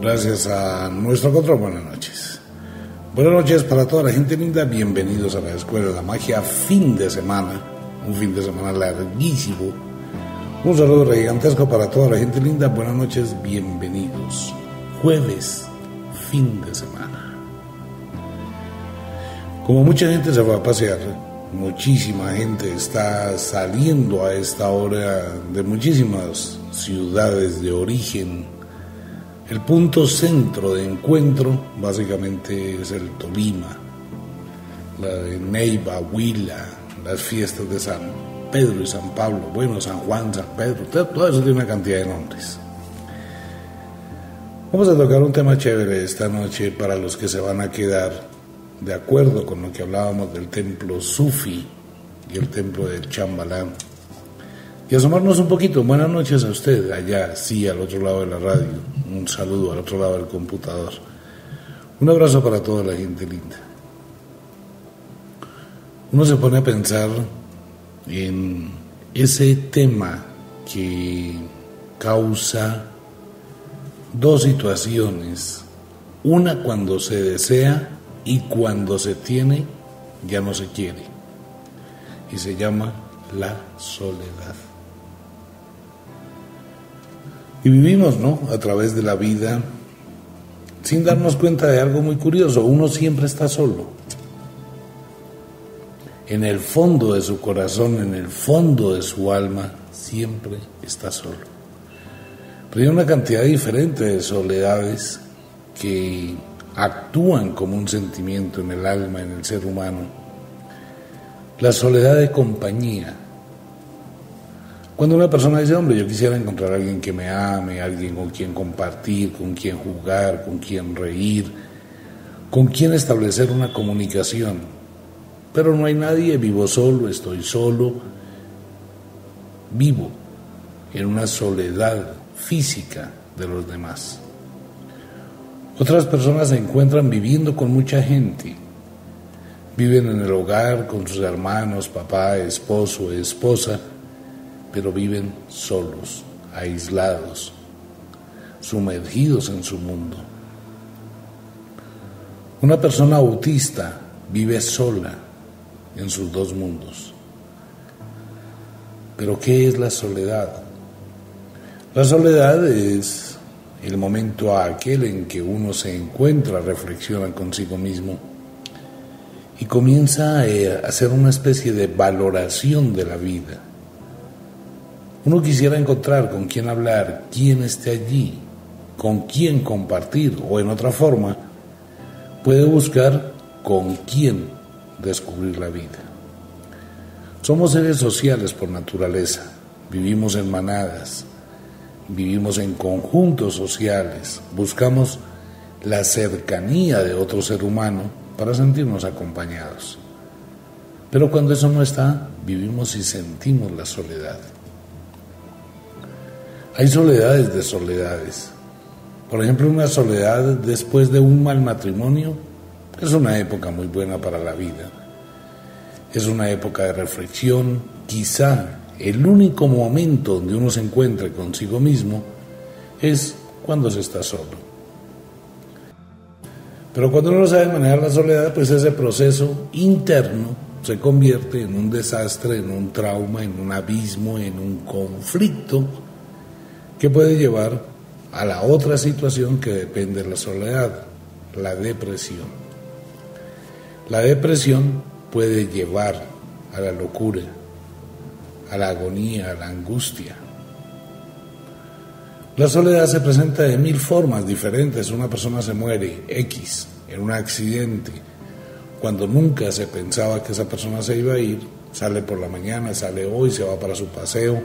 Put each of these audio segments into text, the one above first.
Gracias a nuestro control, buenas noches. Buenas noches para toda la gente linda, bienvenidos a la Escuela de la Magia, fin de semana, un fin de semana larguísimo. Un saludo gigantesco para toda la gente linda, buenas noches, bienvenidos. Jueves, fin de semana. Como mucha gente se va a pasear, muchísima gente está saliendo a esta hora de muchísimas ciudades de origen el punto centro de encuentro básicamente es el Tolima, la de Neiva, Huila, las fiestas de San Pedro y San Pablo, bueno, San Juan, San Pedro, todo eso tiene una cantidad de nombres. Vamos a tocar un tema chévere esta noche para los que se van a quedar de acuerdo con lo que hablábamos del templo Sufi y el templo del Chambalán. Y asomarnos un poquito. Buenas noches a usted, allá, sí, al otro lado de la radio un saludo al otro lado del computador. Un abrazo para toda la gente linda. Uno se pone a pensar en ese tema que causa dos situaciones. Una cuando se desea y cuando se tiene ya no se quiere. Y se llama la soledad. Y vivimos, ¿no? A través de la vida sin darnos cuenta de algo muy curioso. Uno siempre está solo. En el fondo de su corazón, en el fondo de su alma, siempre está solo. Pero hay una cantidad diferente de soledades que actúan como un sentimiento en el alma, en el ser humano. La soledad de compañía, cuando una persona dice, hombre, yo quisiera encontrar a alguien que me ame, alguien con quien compartir, con quien jugar, con quien reír, con quien establecer una comunicación, pero no hay nadie, vivo solo, estoy solo, vivo en una soledad física de los demás. Otras personas se encuentran viviendo con mucha gente, viven en el hogar con sus hermanos, papá, esposo, esposa, pero viven solos, aislados, sumergidos en su mundo. Una persona autista vive sola en sus dos mundos. Pero ¿qué es la soledad? La soledad es el momento aquel en que uno se encuentra, reflexiona consigo mismo y comienza a hacer una especie de valoración de la vida uno quisiera encontrar con quién hablar, quién esté allí, con quién compartir o en otra forma, puede buscar con quién descubrir la vida. Somos seres sociales por naturaleza, vivimos en manadas, vivimos en conjuntos sociales, buscamos la cercanía de otro ser humano para sentirnos acompañados. Pero cuando eso no está, vivimos y sentimos la soledad. Hay soledades de soledades. Por ejemplo, una soledad después de un mal matrimonio es una época muy buena para la vida. Es una época de reflexión, quizá el único momento donde uno se encuentre consigo mismo es cuando se está solo. Pero cuando uno sabe manejar la soledad, pues ese proceso interno se convierte en un desastre, en un trauma, en un abismo, en un conflicto que puede llevar a la otra situación que depende de la soledad, la depresión. La depresión puede llevar a la locura, a la agonía, a la angustia. La soledad se presenta de mil formas diferentes. Una persona se muere X en un accidente, cuando nunca se pensaba que esa persona se iba a ir, sale por la mañana, sale hoy, se va para su paseo,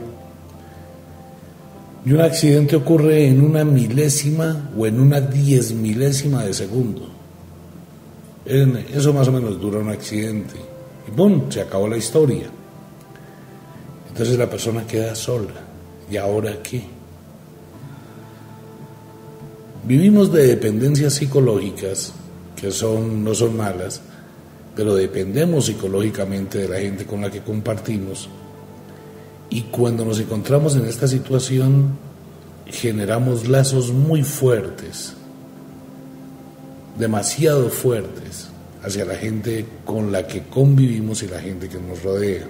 y un accidente ocurre en una milésima o en una diez milésima de segundo. Eso más o menos dura un accidente. Y ¡pum! Se acabó la historia. Entonces la persona queda sola. ¿Y ahora qué? Vivimos de dependencias psicológicas que son, no son malas, pero dependemos psicológicamente de la gente con la que compartimos y cuando nos encontramos en esta situación, generamos lazos muy fuertes demasiado fuertes hacia la gente con la que convivimos y la gente que nos rodea.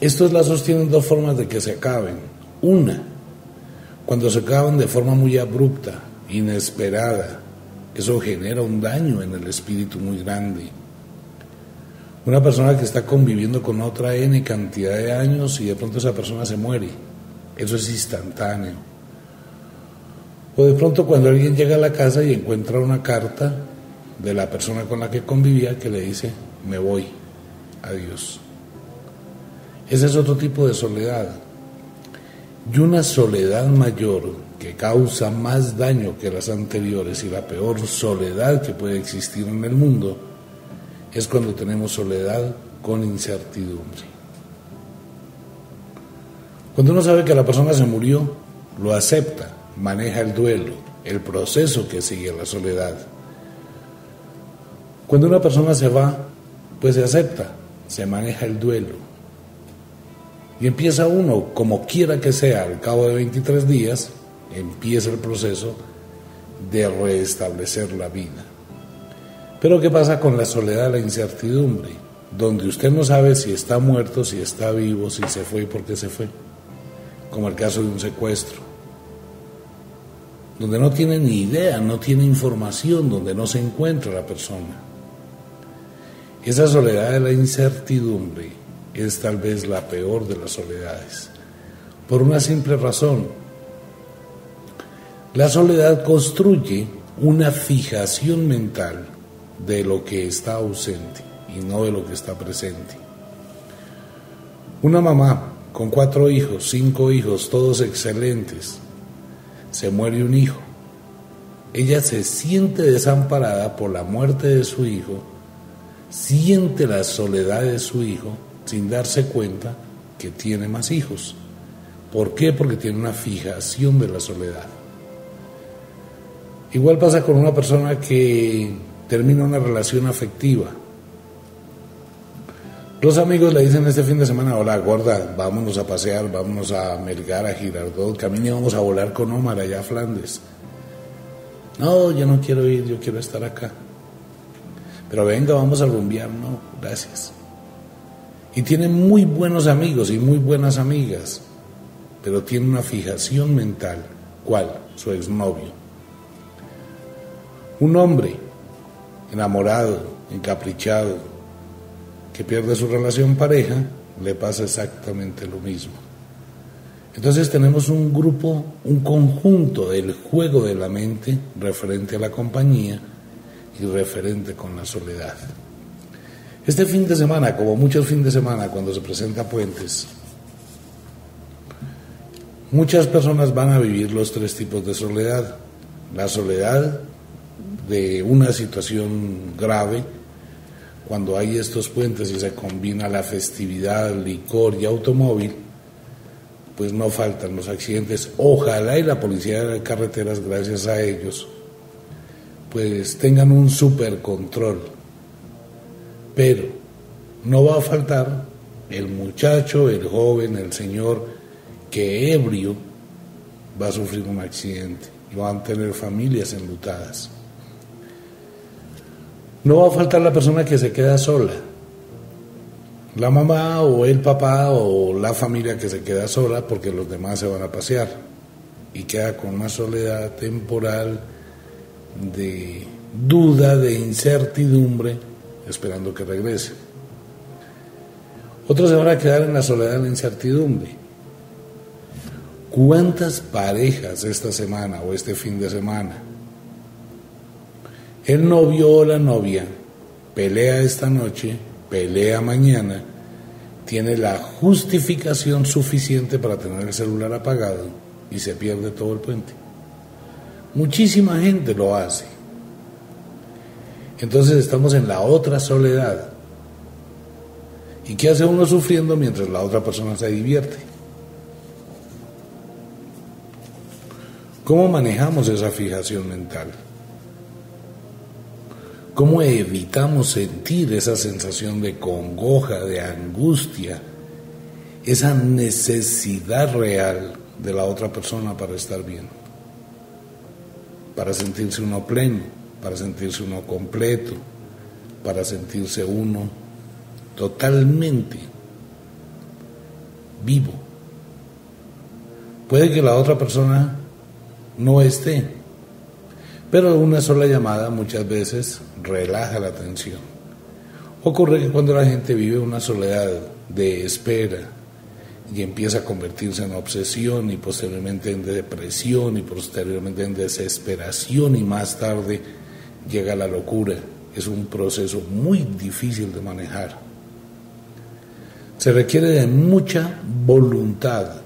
Estos lazos tienen dos formas de que se acaben. Una, cuando se acaban de forma muy abrupta, inesperada, eso genera un daño en el espíritu muy grande. Una persona que está conviviendo con otra N cantidad de años y de pronto esa persona se muere. Eso es instantáneo. O de pronto cuando alguien llega a la casa y encuentra una carta de la persona con la que convivía que le dice, me voy, adiós. Ese es otro tipo de soledad. Y una soledad mayor que causa más daño que las anteriores y la peor soledad que puede existir en el mundo es cuando tenemos soledad con incertidumbre. Cuando uno sabe que la persona se murió, lo acepta, maneja el duelo, el proceso que sigue la soledad. Cuando una persona se va, pues se acepta, se maneja el duelo, y empieza uno, como quiera que sea, al cabo de 23 días, empieza el proceso de restablecer la vida. Pero ¿qué pasa con la soledad, la incertidumbre? Donde usted no sabe si está muerto, si está vivo, si se fue y por qué se fue. Como el caso de un secuestro. Donde no tiene ni idea, no tiene información, donde no se encuentra la persona. Esa soledad de la incertidumbre es tal vez la peor de las soledades. Por una simple razón. La soledad construye una fijación mental de lo que está ausente y no de lo que está presente. Una mamá con cuatro hijos, cinco hijos, todos excelentes, se muere un hijo. Ella se siente desamparada por la muerte de su hijo, siente la soledad de su hijo sin darse cuenta que tiene más hijos. ¿Por qué? Porque tiene una fijación de la soledad. Igual pasa con una persona que termina una relación afectiva. Los amigos le dicen este fin de semana, hola gorda, vámonos a pasear, vámonos a Melgar, a Girardot, camino y vamos a volar con Omar allá a Flandes. No, yo no quiero ir, yo quiero estar acá. Pero venga, vamos a rumbear, no, gracias. Y tiene muy buenos amigos y muy buenas amigas, pero tiene una fijación mental. ¿Cuál? Su exnovio. Un hombre enamorado, encaprichado, que pierde su relación pareja, le pasa exactamente lo mismo. Entonces tenemos un grupo, un conjunto del juego de la mente referente a la compañía y referente con la soledad. Este fin de semana, como muchos fines de semana cuando se presenta puentes, muchas personas van a vivir los tres tipos de soledad. La soledad de una situación grave, cuando hay estos puentes y se combina la festividad, licor y automóvil, pues no faltan los accidentes. Ojalá y la policía de carreteras, gracias a ellos, pues tengan un super control pero no va a faltar el muchacho, el joven, el señor que ebrio va a sufrir un accidente y van a tener familias enlutadas. No va a faltar la persona que se queda sola, la mamá o el papá o la familia que se queda sola porque los demás se van a pasear y queda con una soledad temporal de duda, de incertidumbre esperando que regrese. Otros se van a quedar en la soledad, en la incertidumbre. ¿Cuántas parejas esta semana o este fin de semana? El novio o la novia pelea esta noche, pelea mañana, tiene la justificación suficiente para tener el celular apagado y se pierde todo el puente. Muchísima gente lo hace. Entonces estamos en la otra soledad. ¿Y qué hace uno sufriendo mientras la otra persona se divierte? ¿Cómo manejamos esa fijación mental? ¿Cómo evitamos sentir esa sensación de congoja, de angustia, esa necesidad real de la otra persona para estar bien? para sentirse uno pleno, para sentirse uno completo, para sentirse uno totalmente vivo. Puede que la otra persona no esté, pero una sola llamada muchas veces relaja la tensión. Ocurre que cuando la gente vive una soledad de espera, y empieza a convertirse en obsesión y posteriormente en depresión y posteriormente en desesperación y más tarde llega la locura. Es un proceso muy difícil de manejar. Se requiere de mucha voluntad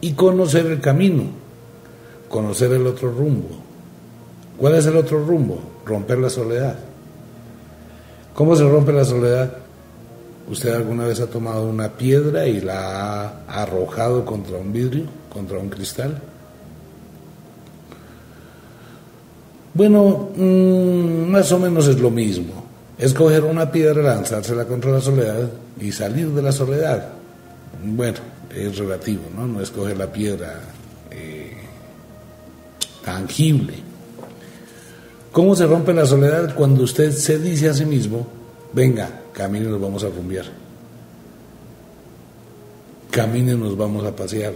y conocer el camino, conocer el otro rumbo. ¿Cuál es el otro rumbo? Romper la soledad. ¿Cómo se rompe la soledad? ¿Usted alguna vez ha tomado una piedra y la ha arrojado contra un vidrio, contra un cristal? Bueno, mm, más o menos es lo mismo. Es coger una piedra, lanzársela contra la soledad y salir de la soledad. Bueno, es relativo, ¿no? No es coger la piedra eh, tangible. ¿Cómo se rompe la soledad cuando usted se dice a sí mismo, venga, camine nos vamos a rumbear. Camine nos vamos a pasear.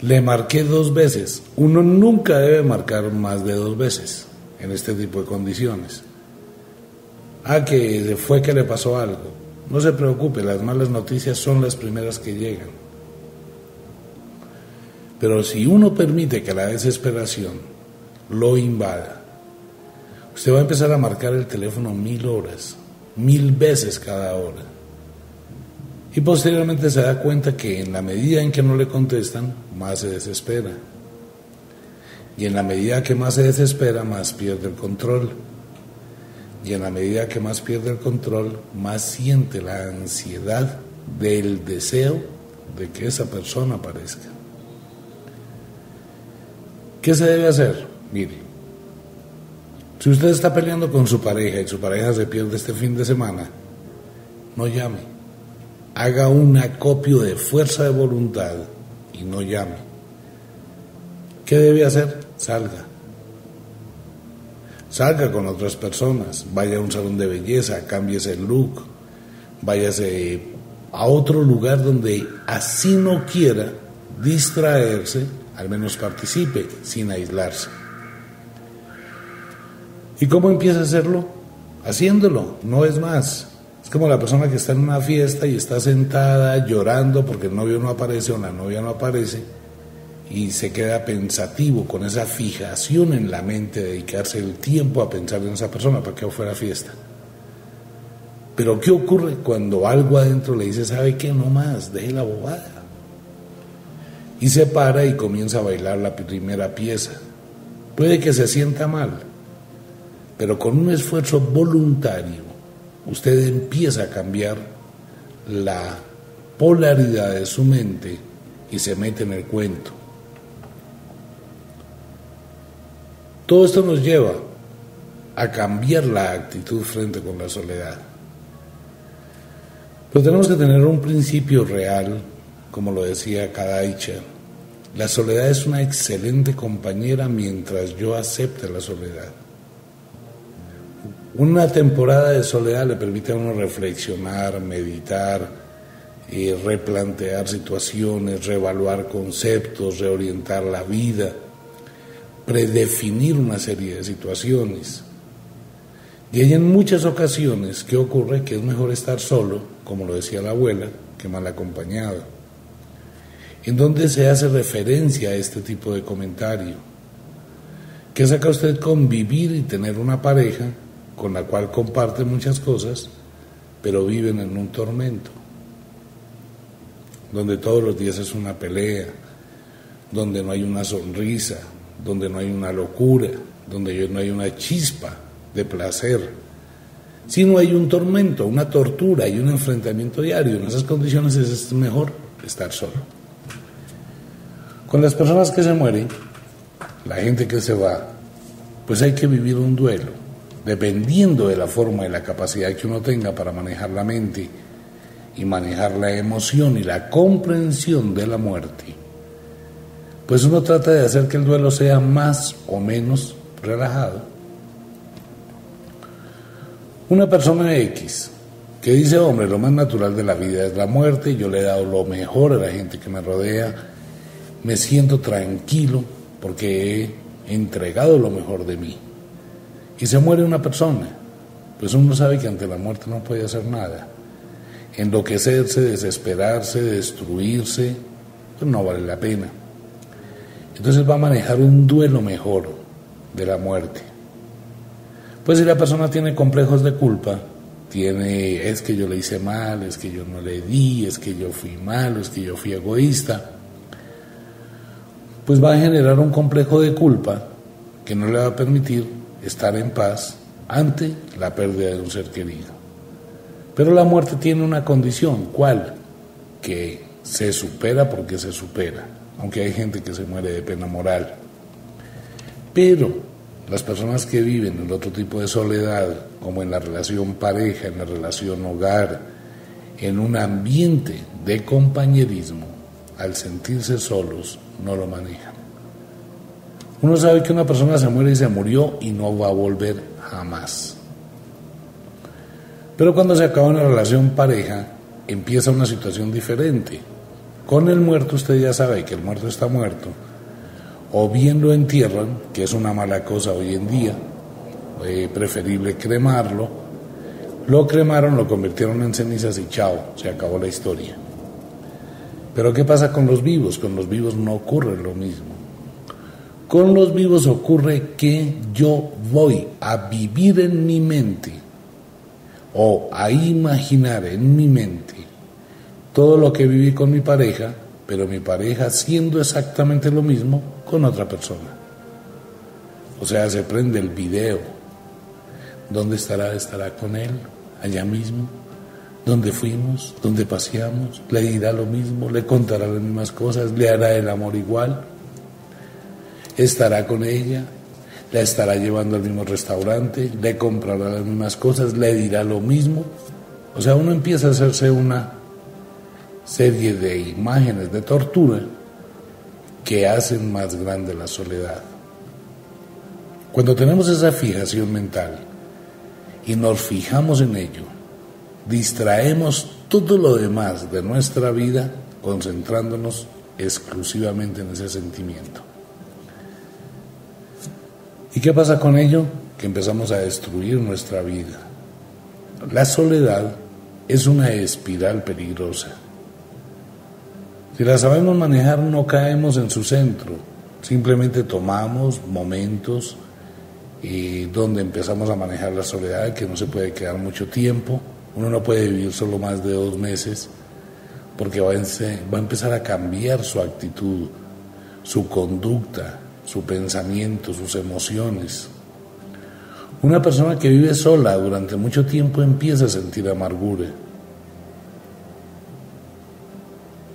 Le marqué dos veces. Uno nunca debe marcar más de dos veces en este tipo de condiciones. Ah, que fue que le pasó algo. No se preocupe, las malas noticias son las primeras que llegan. Pero si uno permite que la desesperación lo invada, usted va a empezar a marcar el teléfono mil horas, mil veces cada hora. Y posteriormente se da cuenta que en la medida en que no le contestan, más se desespera. Y en la medida que más se desespera, más pierde el control. Y en la medida que más pierde el control, más siente la ansiedad del deseo de que esa persona aparezca. ¿Qué se debe hacer? Mire, si usted está peleando con su pareja y su pareja se pierde este fin de semana, no llame. Haga un acopio de fuerza de voluntad y no llame. ¿Qué debe hacer? Salga. Salga con otras personas, vaya a un salón de belleza, cámbiese el look, váyase a otro lugar donde así no quiera distraerse, al menos participe sin aislarse. ¿Y cómo empieza a hacerlo? Haciéndolo, no es más. Es como la persona que está en una fiesta y está sentada llorando porque el novio no aparece o la novia no aparece y se queda pensativo con esa fijación en la mente, dedicarse el tiempo a pensar en esa persona para que fuera fiesta. Pero ¿qué ocurre cuando algo adentro le dice, ¿sabe qué? No más, deje la bobada. Y se para y comienza a bailar la primera pieza. Puede que se sienta mal, pero con un esfuerzo voluntario, usted empieza a cambiar la polaridad de su mente y se mete en el cuento. Todo esto nos lleva a cambiar la actitud frente con la soledad. Pero tenemos que tener un principio real, como lo decía Kadaicha. La soledad es una excelente compañera mientras yo acepte la soledad. Una temporada de soledad le permite a uno reflexionar, meditar, replantear situaciones, reevaluar conceptos, reorientar la vida, predefinir una serie de situaciones. Y hay en muchas ocasiones que ocurre que es mejor estar solo, como lo decía la abuela, que mal acompañado. En donde se hace referencia a este tipo de comentario. ¿Qué saca usted convivir y tener una pareja con la cual comparten muchas cosas, pero viven en un tormento, donde todos los días es una pelea, donde no hay una sonrisa, donde no hay una locura, donde no hay una chispa de placer, sino hay un tormento, una tortura y un enfrentamiento diario. En esas condiciones es mejor estar solo. Con las personas que se mueren, la gente que se va, pues hay que vivir un duelo dependiendo de la forma y la capacidad que uno tenga para manejar la mente y manejar la emoción y la comprensión de la muerte, pues uno trata de hacer que el duelo sea más o menos relajado. Una persona X que dice, hombre, lo más natural de la vida es la muerte, yo le he dado lo mejor a la gente que me rodea, me siento tranquilo porque he entregado lo mejor de mí. Y se muere una persona, pues uno sabe que ante la muerte no puede hacer nada. Enloquecerse, desesperarse, destruirse, pues no vale la pena. Entonces va a manejar un duelo mejor de la muerte. Pues si la persona tiene complejos de culpa, tiene, es que yo le hice mal, es que yo no le di, es que yo fui malo, es que yo fui egoísta, pues va a generar un complejo de culpa que no le va a permitir estar en paz ante la pérdida de un ser querido. Pero la muerte tiene una condición, ¿cuál? Que se supera porque se supera aunque hay gente que se muere de pena moral. Pero las personas que viven en otro tipo de soledad, como en la relación pareja, en la relación hogar, en un ambiente de compañerismo, al sentirse solos, no lo manejan. Uno sabe que una persona se muere y se murió y no va a volver jamás. Pero cuando se acaba una relación pareja, empieza una situación diferente. Con el muerto usted ya sabe que el muerto está muerto, o bien lo entierran, que es una mala cosa hoy en día, eh, preferible cremarlo, lo cremaron, lo convirtieron en cenizas y chao, se acabó la historia. Pero ¿qué pasa con los vivos? Con los vivos no ocurre lo mismo. Con los vivos ocurre que yo voy a vivir en mi mente o a imaginar en mi mente todo lo que viví con mi pareja, pero mi pareja haciendo exactamente lo mismo con otra persona. O sea, se prende el video. ¿Dónde estará? ¿Estará con él? Allá mismo. ¿Dónde fuimos? ¿Dónde paseamos? ¿Le dirá lo mismo? ¿Le contará las mismas cosas? ¿Le hará el amor igual? ¿Estará con ella? ¿La estará llevando al mismo restaurante? ¿Le comprará las mismas cosas? ¿Le dirá lo mismo? O sea, uno empieza a hacerse una serie de imágenes de tortura que hacen más grande la soledad. Cuando tenemos esa fijación mental y nos fijamos en ello, distraemos todo lo demás de nuestra vida concentrándonos exclusivamente en ese sentimiento. ¿Y qué pasa con ello? Que empezamos a destruir nuestra vida. La soledad es una espiral peligrosa si la sabemos manejar no caemos en su centro, simplemente tomamos momentos donde empezamos a manejar la soledad, que no se puede quedar mucho tiempo, uno no puede vivir solo más de dos meses, porque va a, empezar a cambiar su actitud, su conducta, su pensamiento, sus emociones. Una persona que vive sola durante mucho tiempo empieza a sentir amargura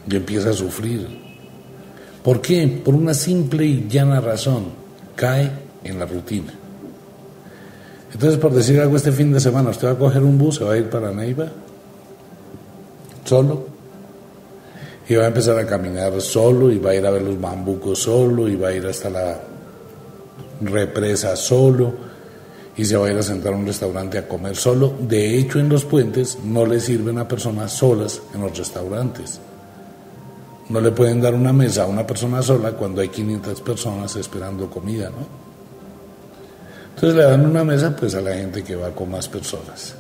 y empieza a sufrir. ¿Por qué? Por una simple y llana razón, cae en la rutina. Entonces, por decir algo, este fin de semana usted va a coger un bus, se va a ir para Neiva, solo, y va a empezar a caminar solo, y va a ir a ver los bambucos solo, y va a ir hasta la represa solo, y se va a ir a sentar a un restaurante a comer solo. De hecho, en los puentes no le sirven a personas solas en los restaurantes. No le pueden dar una mesa a una persona sola cuando hay 500 personas esperando comida, ¿no? Entonces le dan una mesa pues a la gente que va con más personas.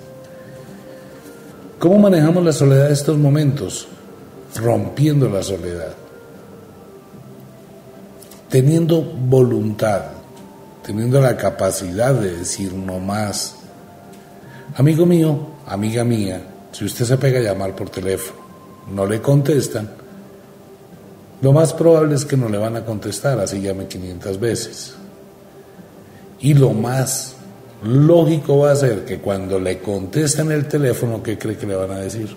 ¿Cómo manejamos la soledad en estos momentos? Rompiendo la soledad. Teniendo voluntad, teniendo la capacidad de decir no más. Amigo mío, amiga mía, si usted se pega a llamar por teléfono, no le contestan, lo más probable es que no le van a contestar, así llame 500 veces. Y lo más lógico va a ser que cuando le contesten el teléfono, ¿qué cree que le van a decir?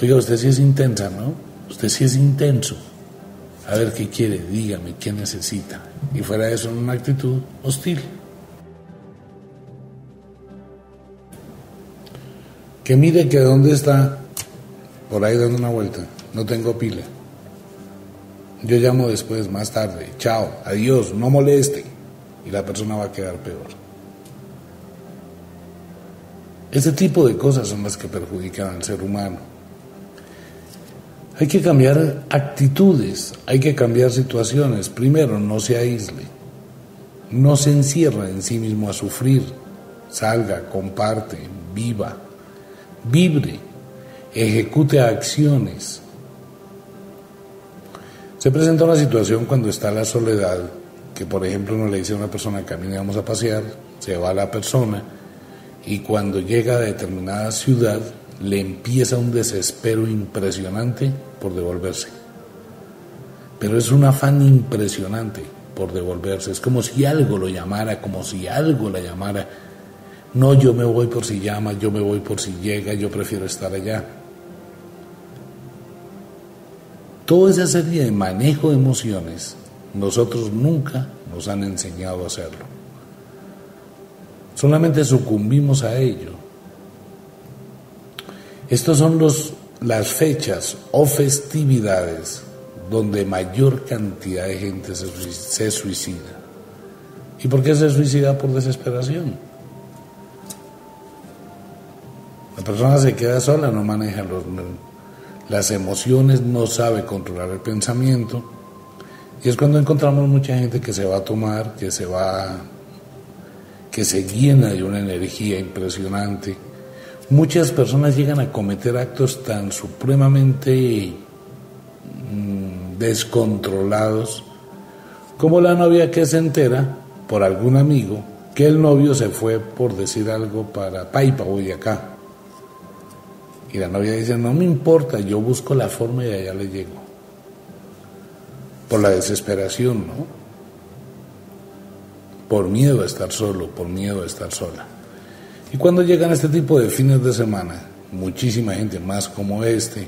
Oiga, usted sí es intensa, ¿no? Usted sí es intenso. A ver qué quiere, dígame, qué necesita. Y fuera de eso, una actitud hostil. Que mire que dónde está, por ahí dando una vuelta, no tengo pila. yo llamo después, más tarde, chao, adiós, no moleste, y la persona va a quedar peor. Ese tipo de cosas son las que perjudican al ser humano. Hay que cambiar actitudes, hay que cambiar situaciones. Primero, no se aísle, no se encierra en sí mismo a sufrir, salga, comparte, viva, vibre, ejecute acciones. Se presenta una situación cuando está la soledad, que por ejemplo uno le dice a una persona, camine, vamos a pasear, se va la persona, y cuando llega a determinada ciudad, le empieza un desespero impresionante por devolverse. Pero es un afán impresionante por devolverse. Es como si algo lo llamara, como si algo la llamara. No, yo me voy por si llama, yo me voy por si llega, yo prefiero estar allá. Toda esa serie de manejo de emociones, nosotros nunca nos han enseñado a hacerlo. Solamente sucumbimos a ello. Estas son los, las fechas o festividades donde mayor cantidad de gente se, suicida. ¿Y por qué se suicida? Por desesperación. La persona se queda sola, no maneja las emociones, no sabe controlar el pensamiento. Y es cuando encontramos mucha gente que se va a tomar, que se va, que se llena de una energía impresionante. Muchas personas llegan a cometer actos tan supremamente mm, descontrolados como la novia que se entera por algún amigo que el novio se fue por decir algo para Paipa, acá. Y la novia dice, no me importa, yo busco la forma y allá le llego. Por la desesperación, ¿no? Por miedo a estar solo, por miedo a estar sola. Y cuando llegan este tipo de fines de semana, muchísima gente más como este,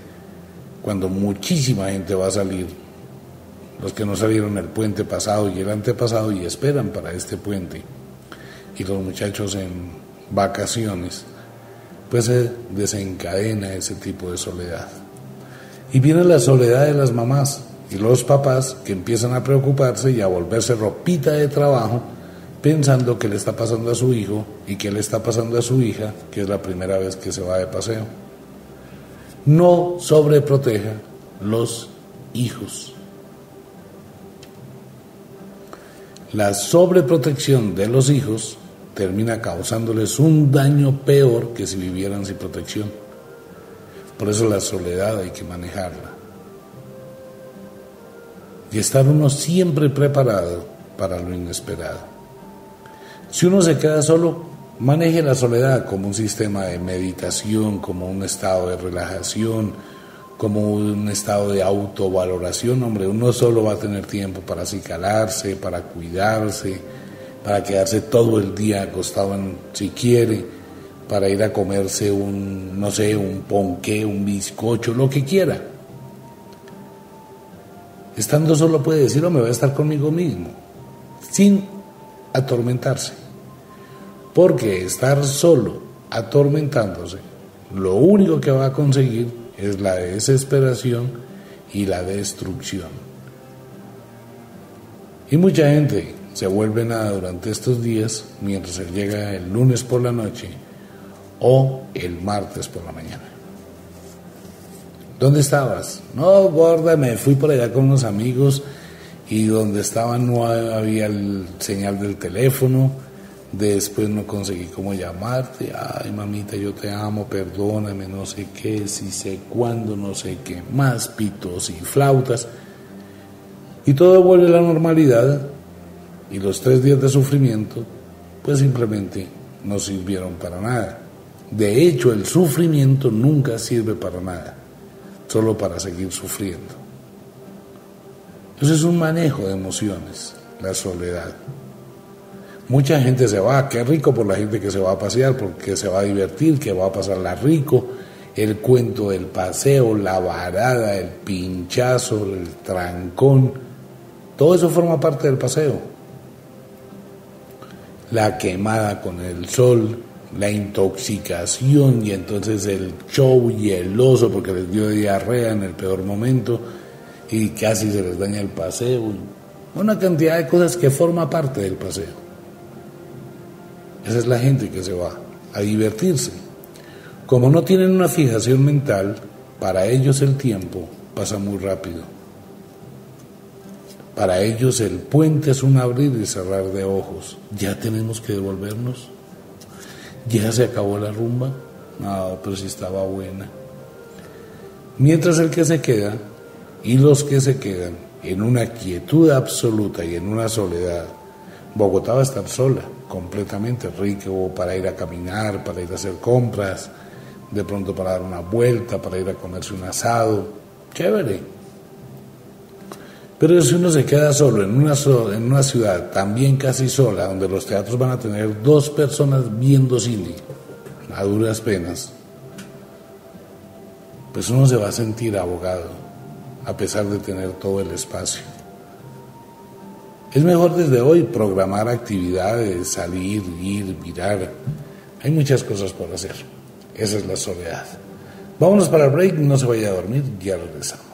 cuando muchísima gente va a salir, los que no salieron el puente pasado y el antepasado y esperan para este puente, y los muchachos en vacaciones, pues se desencadena ese tipo de soledad. Y viene la soledad de las mamás y los papás que empiezan a preocuparse y a volverse ropita de trabajo pensando que le está pasando a su hijo y que le está pasando a su hija, que es la primera vez que se va de paseo. No sobreproteja los hijos. La sobreprotección de los hijos termina causándoles un daño peor que si vivieran sin protección. Por eso la soledad hay que manejarla. Y estar uno siempre preparado para lo inesperado. Si uno se queda solo, maneje la soledad como un sistema de meditación, como un estado de relajación, como un estado de autovaloración. Hombre, uno solo va a tener tiempo para acicalarse, para cuidarse, para quedarse todo el día acostado en, si quiere, para ir a comerse un, no sé, un ponqué, un bizcocho, lo que quiera. Estando solo puede decir, me voy a estar conmigo mismo, sin atormentarse. Porque estar solo, atormentándose, lo único que va a conseguir es la desesperación y la destrucción. Y mucha gente se vuelve nada durante estos días mientras llega el lunes por la noche o el martes por la mañana. ¿Dónde estabas? No, gorda, me fui por allá con unos amigos y donde estaba no había el señal del teléfono. Después no conseguí cómo llamarte. Ay, mamita, yo te amo, perdóname, no sé qué, si sé cuándo, no sé qué más, pitos y flautas. Y todo vuelve a la normalidad y los tres días de sufrimiento, pues simplemente no sirvieron para nada. De hecho, el sufrimiento nunca sirve para nada, solo para seguir sufriendo. Eso es un manejo de emociones, la soledad. Mucha gente se va, qué rico por la gente que se va a pasear, porque se va a divertir, que va a pasarla rico, el cuento del paseo, la varada, el pinchazo, el trancón, todo eso forma parte del paseo la quemada con el sol, la intoxicación y entonces el show y el oso porque les dio diarrea en el peor momento y casi se les daña el paseo. Una cantidad de cosas que forma parte del paseo. Esa es la gente que se va a divertirse. Como no tienen una fijación mental, para ellos el tiempo pasa muy rápido. Para ellos el puente es un abrir y cerrar de ojos. Ya tenemos que devolvernos. Ya se acabó la rumba. No, pero si estaba buena. Mientras el que se queda y los que se quedan en una quietud absoluta y en una soledad, Bogotá va a estar sola, completamente rico para ir a caminar, para ir a hacer compras, de pronto para dar una vuelta, para ir a comerse un asado, chévere. Pero si uno se queda solo en una, en una ciudad también casi sola, donde los teatros van a tener dos personas viendo cine, a duras penas, pues uno se va a sentir abogado, a pesar de tener todo el espacio. Es mejor desde hoy programar actividades, salir, ir, mirar. Hay muchas cosas por hacer. Esa es la soledad. Vámonos para el break, no se vaya a dormir, ya regresamos.